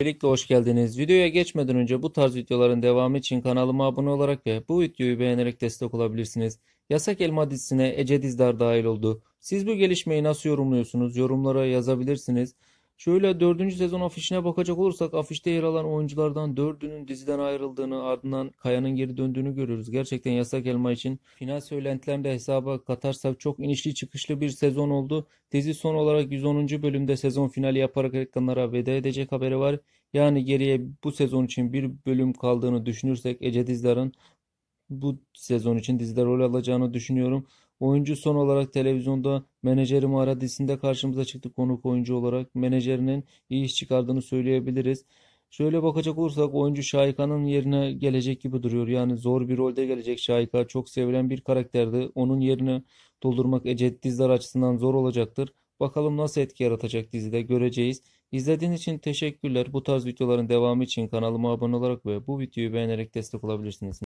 Öncelikle hoş geldiniz. Videoya geçmeden önce bu tarz videoların devamı için kanalıma abone olarak ve bu videoyu beğenerek destek olabilirsiniz. Yasak Elma dizisine Ece Dizdar dahil oldu. Siz bu gelişmeyi nasıl yorumluyorsunuz? Yorumlara yazabilirsiniz. Şöyle dördüncü sezon afişine bakacak olursak afişte yer alan oyunculardan dördünün diziden ayrıldığını ardından Kaya'nın geri döndüğünü görüyoruz. Gerçekten Yasak Elma için final söylentilerini de hesaba katarsak çok inişli çıkışlı bir sezon oldu. Dizi son olarak 110. bölümde sezon finali yaparak ekranlara veda edecek haberi var. Yani geriye bu sezon için bir bölüm kaldığını düşünürsek Ece Dizdar'ın bu sezon için dizide rol alacağını düşünüyorum. Oyuncu son olarak televizyonda Menajeri Mağara dizisinde karşımıza çıktı konuk oyuncu olarak. Menajerinin iyi iş çıkardığını söyleyebiliriz. Şöyle bakacak olursak oyuncu Şahika'nın yerine gelecek gibi duruyor. Yani zor bir rolde gelecek Şahika. Çok sevilen bir karakterdi. Onun yerini doldurmak Ece Dizdar açısından zor olacaktır. Bakalım nasıl etki yaratacak dizide göreceğiz. İzlediğiniz için teşekkürler. Bu tarz videoların devamı için kanalıma abone olarak ve bu videoyu beğenerek destek olabilirsiniz.